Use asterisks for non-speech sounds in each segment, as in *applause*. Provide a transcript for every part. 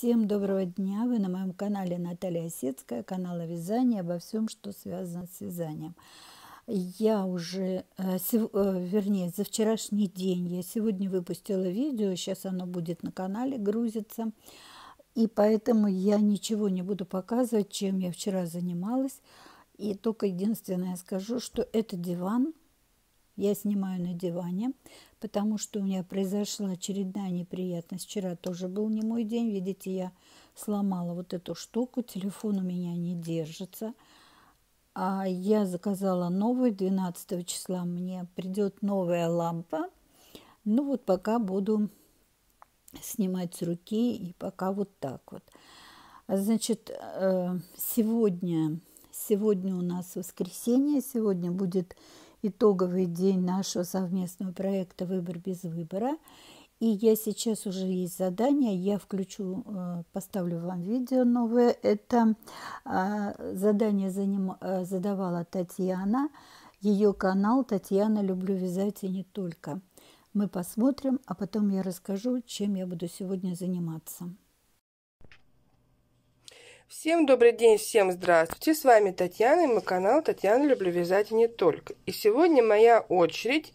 Всем доброго дня! Вы на моем канале Наталья Осецкая, канал о вязании, обо всем, что связано с вязанием. Я уже, э, э, вернее, за вчерашний день, я сегодня выпустила видео, сейчас оно будет на канале, грузится. И поэтому я ничего не буду показывать, чем я вчера занималась. И только единственное скажу, что это диван, я снимаю на диване, потому что у меня произошла очередная неприятность. Вчера тоже был не мой день. Видите, я сломала вот эту штуку. Телефон у меня не держится. А я заказала новый. 12 числа мне придет новая лампа. Ну вот пока буду снимать с руки и пока вот так вот. Значит, э, сегодня, сегодня у нас воскресенье, сегодня будет итоговый день нашего совместного проекта «Выбор без выбора». И я сейчас уже есть задание, я включу, э, поставлю вам видео новое. Это а, задание заним, э, задавала Татьяна, ее канал «Татьяна, люблю вязать и не только». Мы посмотрим, а потом я расскажу, чем я буду сегодня заниматься. Всем добрый день, всем здравствуйте. С вами Татьяна и мой канал Татьяна Люблю вязать и не только. И сегодня моя очередь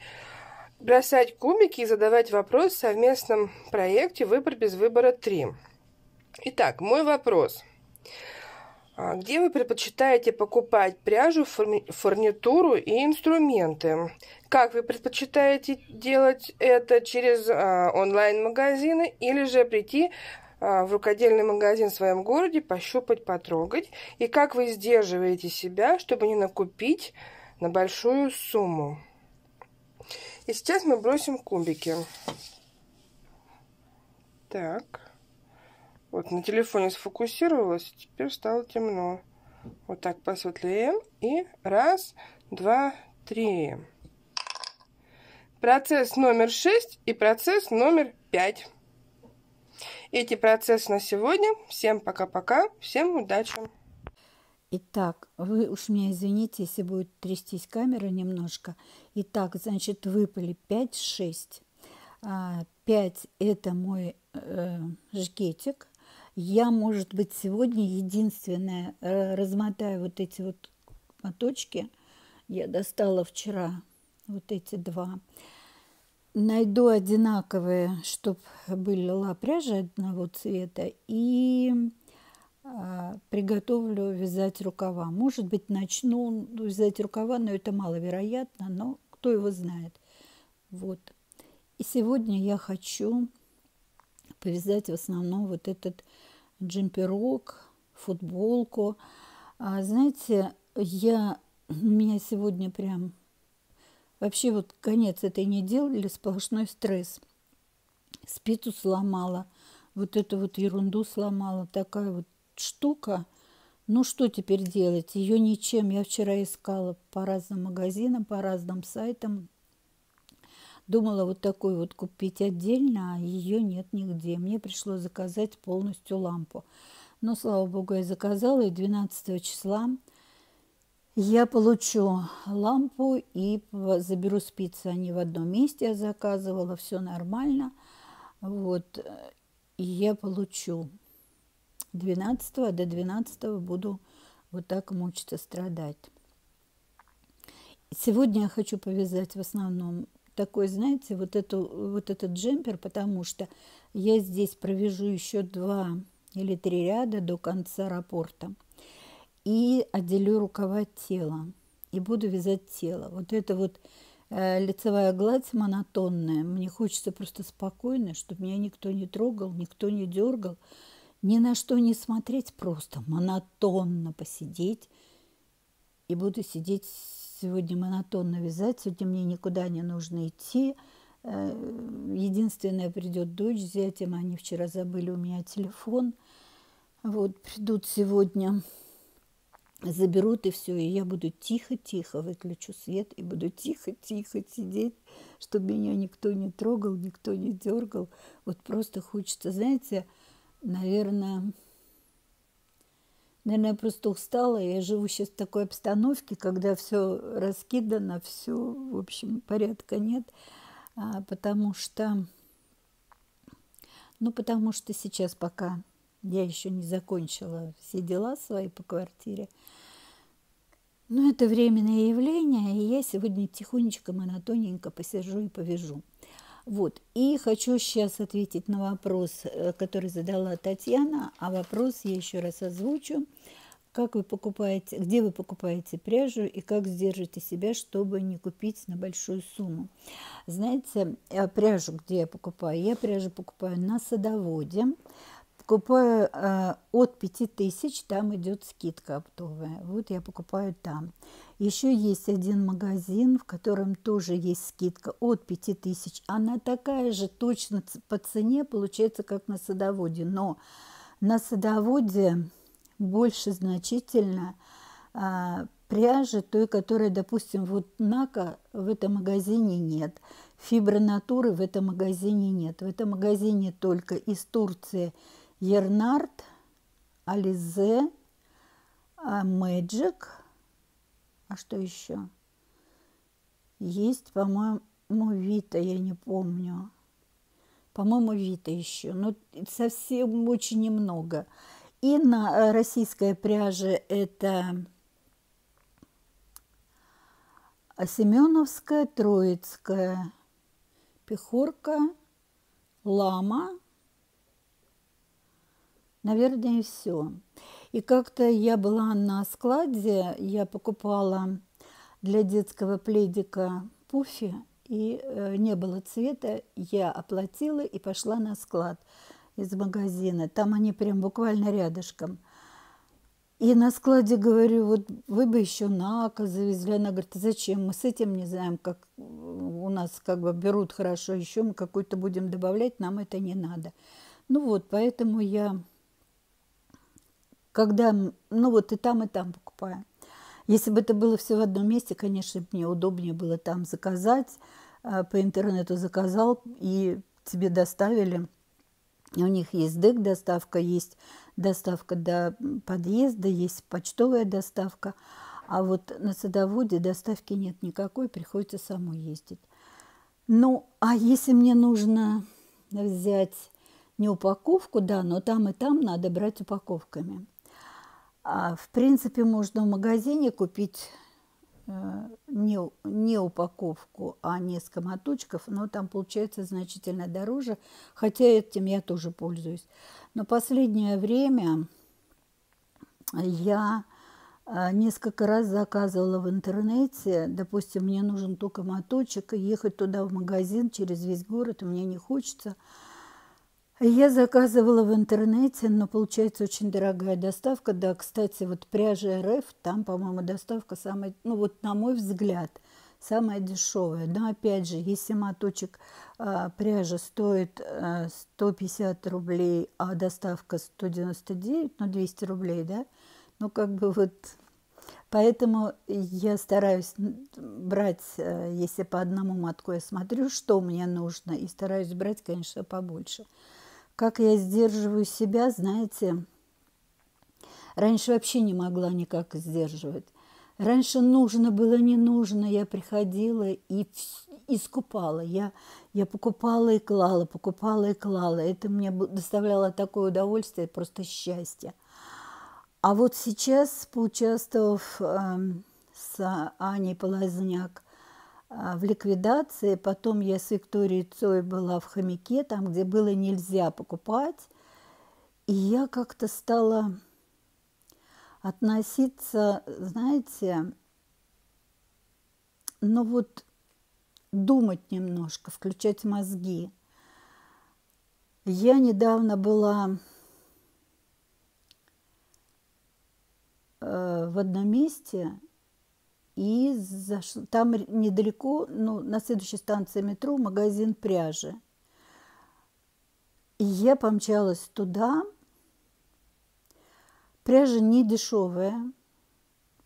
бросать кубики и задавать вопрос в совместном проекте «Выбор без выбора 3». Итак, мой вопрос. А где вы предпочитаете покупать пряжу, фурнитуру и инструменты? Как вы предпочитаете делать это через а, онлайн-магазины или же прийти в рукодельный магазин в своем городе, пощупать, потрогать. И как вы сдерживаете себя, чтобы не накупить на большую сумму. И сейчас мы бросим кубики. Так. Вот на телефоне сфокусировалось, теперь стало темно. Вот так посветлее. И раз, два, три. Процесс номер шесть и процесс номер пять эти процессы на сегодня. Всем пока-пока, всем удачи! Итак, вы уж меня извините, если будет трястись камера немножко. Итак, значит, выпали 5-6. 5 – это мой э, жгетик. Я, может быть, сегодня единственное э, размотаю вот эти вот моточки. Я достала вчера вот эти два найду одинаковые, чтобы была пряжа одного цвета, и а, приготовлю вязать рукава. Может быть, начну вязать рукава, но это маловероятно, но кто его знает. Вот. И сегодня я хочу повязать в основном вот этот джемперок, футболку. А, знаете, я, у меня сегодня прям Вообще вот конец этой недели сплошной стресс. Спицу сломала, вот эту вот ерунду сломала, такая вот штука. Ну что теперь делать? Ее ничем. Я вчера искала по разным магазинам, по разным сайтам. Думала вот такой вот купить отдельно, а ее нет нигде. Мне пришлось заказать полностью лампу. Но, слава богу, я заказала, и 12 числа я получу лампу и заберу спицы. Они в одном месте я заказывала, все нормально. Вот. И я получу 12 а до 12 буду вот так мучиться, страдать. Сегодня я хочу повязать в основном такой, знаете, вот, эту, вот этот джемпер, потому что я здесь провяжу еще два или три ряда до конца рапорта и отделю рукава тела и буду вязать тело. Вот это вот э, лицевая гладь монотонная. Мне хочется просто спокойно, чтобы меня никто не трогал, никто не дергал, ни на что не смотреть, просто монотонно посидеть. И буду сидеть сегодня монотонно вязать. Сегодня мне никуда не нужно идти. Э, единственное, придет дочь с зятем. Они вчера забыли у меня телефон. Вот, придут сегодня заберут и все, и я буду тихо-тихо, выключу свет и буду тихо-тихо сидеть, чтобы меня никто не трогал, никто не дергал. Вот просто хочется, знаете, наверное, наверное, я просто устала. Я живу сейчас в такой обстановке, когда все раскидано, все, в общем, порядка нет, а, потому что, ну, потому что сейчас пока Я еще не закончила все дела свои по квартире. Но это временное явление, и я сегодня тихонечко, монотоненько посижу и повяжу. Вот. И хочу сейчас ответить на вопрос, э, который задала Татьяна, а вопрос я еще раз озвучу. Как вы покупаете, где вы покупаете пряжу и как сдержите себя, чтобы не купить на большую сумму? Знаете, э, пряжу, где я покупаю? Я пряжу покупаю на садоводе. Покупаю э, от 5000, там идет скидка оптовая. Вот я покупаю там. Еще есть один магазин, в котором тоже есть скидка от 5000. Она такая же точно по цене получается, как на садоводе. Но на садоводе больше значительно а, пряжи, той, которая, допустим, вот Нака в этом магазине нет. Фибра натуры в этом магазине нет. В этом магазине только из Турции – Ернард, Ализе, Мэджик. А что еще? Есть, по-моему, Вита, я не помню. По-моему, Вита еще. Но совсем очень немного. И на российской пряже это Семеновская, Троицкая, Пехорка, Лама – Наверное, все. И как-то я была на складе, я покупала для детского пледика пуфи, и э, не было цвета, я оплатила и пошла на склад из магазина. Там они прям буквально рядышком. И на складе говорю, вот вы бы еще НАКа завезли. Она говорит, зачем? Мы с этим не знаем, как у нас как бы берут хорошо, еще мы какой-то будем добавлять, нам это не надо. Ну вот, поэтому я когда, ну вот и там, и там покупаю. Если бы это было все в одном месте, конечно, мне удобнее было там заказать, а, по интернету заказал, и тебе доставили. У них есть ДЭК доставка, есть доставка до подъезда, есть почтовая доставка. А вот на садоводе доставки нет никакой, приходится самой ездить. Ну, а если мне нужно взять не упаковку, да, но там и там надо брать упаковками. А, в принципе, можно в магазине купить э, не, не упаковку, а несколько моточков, но там получается значительно дороже, хотя этим я тоже пользуюсь. Но последнее время я э, несколько раз заказывала в интернете, допустим, мне нужен только моточек, и ехать туда в магазин через весь город мне не хочется – я заказывала в интернете, но получается очень дорогая доставка. Да, кстати, вот пряжа РФ, там, по-моему, доставка самая, ну вот на мой взгляд, самая дешевая. Но опять же, если моточек а, пряжи стоит а, 150 рублей, а доставка 199, ну 200 рублей, да, ну как бы вот Поэтому я стараюсь брать, э, если по одному мотку я смотрю, что мне нужно, и стараюсь брать, конечно, побольше. Как я сдерживаю себя, знаете, раньше вообще не могла никак сдерживать. Раньше нужно было, не нужно, я приходила и искупала. Я, я покупала и клала, покупала и клала. Это мне доставляло такое удовольствие, просто счастье. А вот сейчас, поучаствовав э, с Аней Полозняк в ликвидации. Потом я с Викторией Цой была в хомяке, там, где было нельзя покупать. И я как-то стала относиться, знаете, ну вот думать немножко, включать мозги. Я недавно была э, в одном месте, и заш... там недалеко, ну, на следующей станции метро, магазин пряжи. И я помчалась туда. Пряжа не дешевая,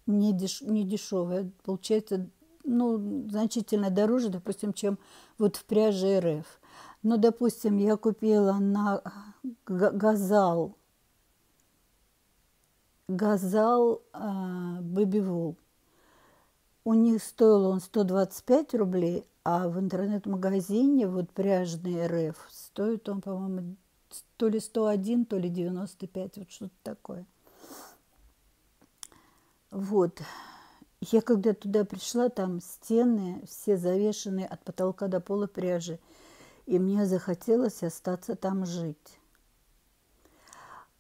не, деш... не дешевая, получается, ну, значительно дороже, допустим, чем вот в пряже РФ. Но, допустим, я купила на газал, газал э, Бэби у них стоил он 125 рублей, а в интернет-магазине вот пряжный РФ стоит он, по-моему, то ли 101, то ли 95, вот что-то такое. Вот. Я когда туда пришла, там стены все завешены от потолка до пола пряжи. И мне захотелось остаться там жить.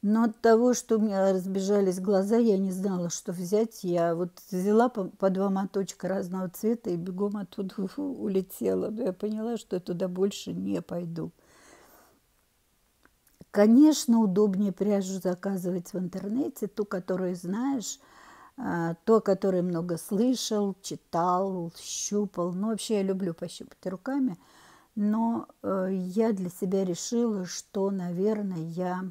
Но от того, что у меня разбежались глаза, я не знала, что взять. Я вот взяла по, по два моточка разного цвета и бегом оттуда *laughs* улетела. Но я поняла, что я туда больше не пойду. Конечно, удобнее пряжу заказывать в интернете, ту, которую знаешь, а, то, которое много слышал, читал, щупал. Ну, вообще я люблю пощупать руками. Но э, я для себя решила, что, наверное, я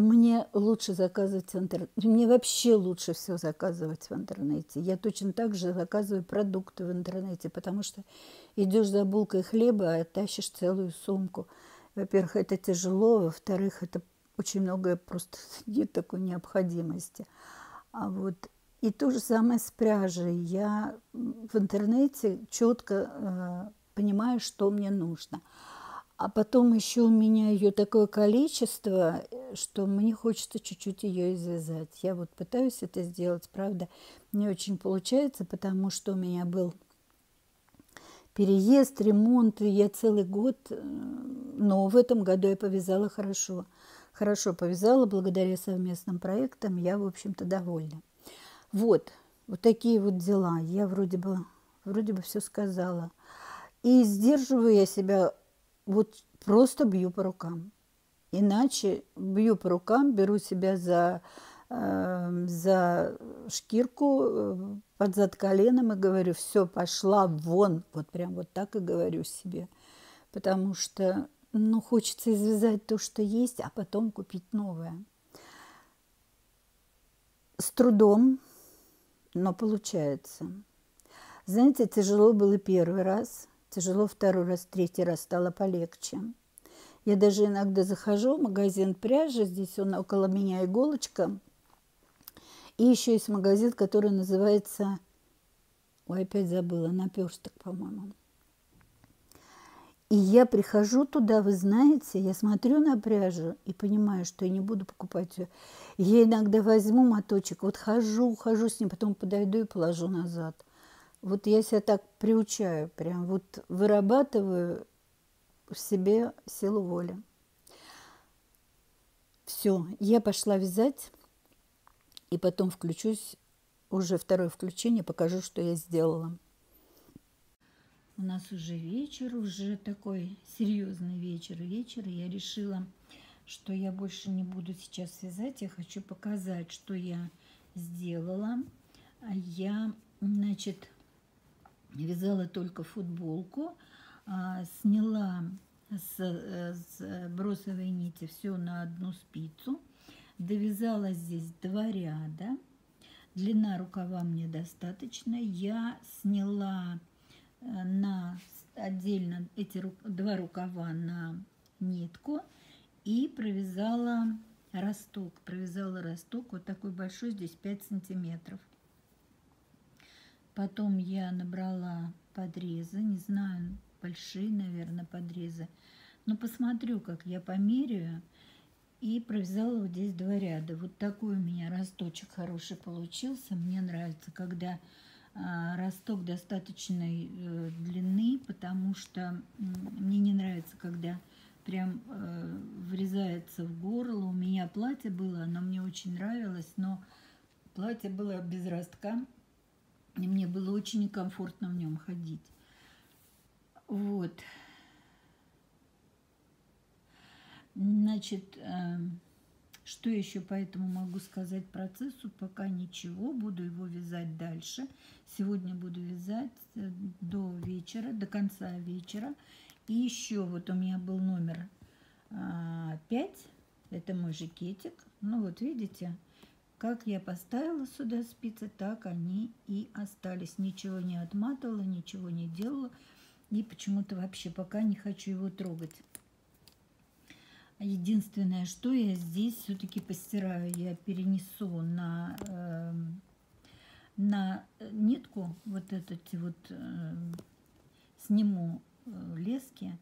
мне лучше заказывать в интернете. Мне вообще лучше все заказывать в интернете. Я точно так же заказываю продукты в интернете, потому что идешь за булкой хлеба, а тащишь целую сумку. Во-первых, это тяжело, во-вторых, это очень многое просто *laughs* нет такой необходимости. А вот и то же самое с пряжей. Я в интернете четко э, понимаю, что мне нужно. А потом еще у меня ее такое количество, что мне хочется чуть-чуть ее извязать. Я вот пытаюсь это сделать, правда, не очень получается, потому что у меня был переезд, ремонт, и я целый год, э, но в этом году я повязала хорошо. Хорошо повязала, благодаря совместным проектам, я, в общем-то, довольна. Вот, вот такие вот дела. Я вроде бы, вроде бы все сказала. И сдерживаю я себя вот просто бью по рукам. Иначе бью по рукам, беру себя за, э, за шкирку э, под зад коленом и говорю, все, пошла вон. Вот прям вот так и говорю себе. Потому что, ну, хочется извязать то, что есть, а потом купить новое. С трудом, но получается. Знаете, тяжело было первый раз – Тяжело второй раз, третий раз стало полегче. Я даже иногда захожу в магазин пряжи, здесь он около меня иголочка. И еще есть магазин, который называется... Ой, опять забыла, наперсток, по-моему. И я прихожу туда, вы знаете, я смотрю на пряжу и понимаю, что я не буду покупать ее. Я иногда возьму моточек, вот хожу, хожу с ним, потом подойду и положу назад. Вот я себя так приучаю, прям вот вырабатываю в себе силу воли. Все, я пошла вязать, и потом включусь, уже второе включение, покажу, что я сделала. У нас уже вечер, уже такой серьезный вечер. Вечер, и я решила, что я больше не буду сейчас вязать. Я хочу показать, что я сделала. Я, значит, вязала только футболку, а, сняла с, с бросовой нити все на одну спицу, довязала здесь два ряда, длина рукава мне достаточно, я сняла э, на отдельно эти два рукава на нитку и провязала росток, провязала росток вот такой большой, здесь 5 сантиметров. Потом я набрала подрезы, не знаю, большие, наверное, подрезы. Но посмотрю, как я померяю. И провязала вот здесь два ряда. Вот такой у меня росточек хороший получился. Мне нравится, когда а, росток достаточной э, длины, потому что мне не нравится, когда прям э, врезается в горло. У меня платье было, оно мне очень нравилось, но платье было без ростка. И мне было очень некомфортно в нем ходить. Вот. Значит, э, что еще поэтому могу сказать процессу? Пока ничего, буду его вязать дальше. Сегодня буду вязать э, до вечера, до конца вечера. И еще вот у меня был номер 5, а, это мой жакетик. Ну вот видите, как я поставила сюда спицы, так они и остались. Ничего не отматывала, ничего не делала. И почему-то вообще пока не хочу его трогать. Единственное, что я здесь все-таки постираю, я перенесу на, э, на нитку вот эти вот, э, сниму э, лески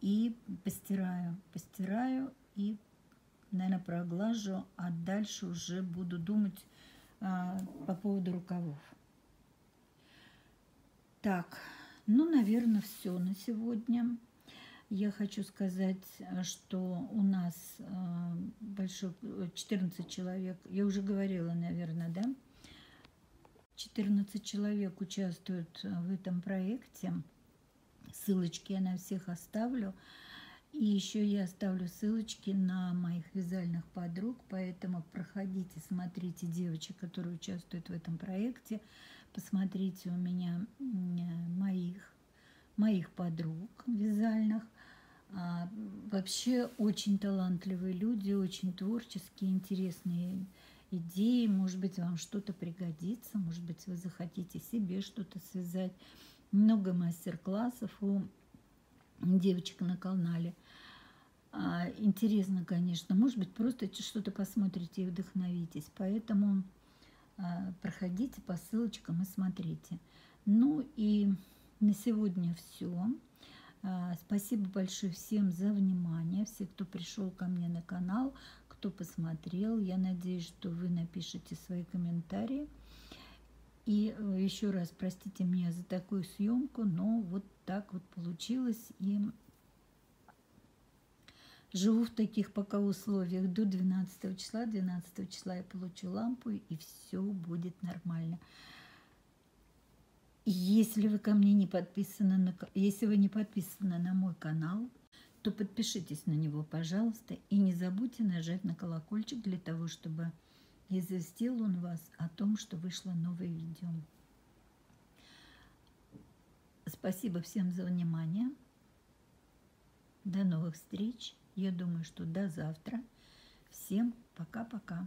и постираю. Постираю и, наверное, проглажу, а дальше уже буду думать а, по поводу рукавов. Так, ну, наверное, все на сегодня. Я хочу сказать, что у нас а, большой 14 человек, я уже говорила, наверное, да? 14 человек участвуют в этом проекте. Ссылочки я на всех оставлю. И еще я оставлю ссылочки на моих вязальных подруг, поэтому проходите, смотрите девочек, которые участвуют в этом проекте. Посмотрите у меня моих, моих подруг вязальных. А, вообще очень талантливые люди, очень творческие, интересные идеи. Может быть, вам что-то пригодится, может быть, вы захотите себе что-то связать много мастер-классов у девочек на канале. А, интересно, конечно. Может быть, просто что-то посмотрите и вдохновитесь. Поэтому а, проходите по ссылочкам и смотрите. Ну и на сегодня все. А, спасибо большое всем за внимание, все, кто пришел ко мне на канал, кто посмотрел. Я надеюсь, что вы напишите свои комментарии. И э, еще раз простите меня за такую съемку, но вот так вот получилось. И живу в таких пока условиях до 12 числа. 12 числа я получу лампу, и все будет нормально. Если вы ко мне не подписаны, на, если вы не подписаны на мой канал, то подпишитесь на него, пожалуйста, и не забудьте нажать на колокольчик для того, чтобы известил он вас о том, что вышло новое видео. Спасибо всем за внимание. До новых встреч. Я думаю, что до завтра. Всем пока-пока.